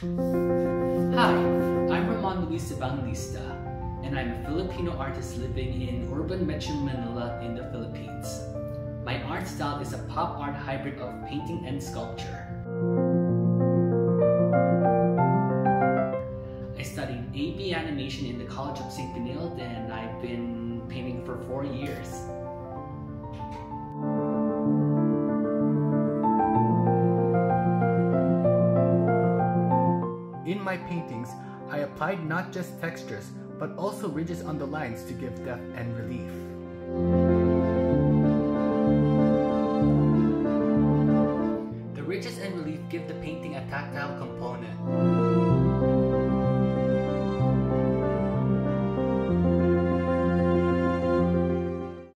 Hi, I'm Ramon Luis Evangelista, and I'm a Filipino artist living in urban Metro Manila in the Philippines. My art style is a pop art hybrid of painting and sculpture. I studied AB animation in the College of St. Benilde and I've been painting for four years. In my paintings, I applied not just textures, but also ridges on the lines to give depth and relief. The ridges and relief give the painting a tactile component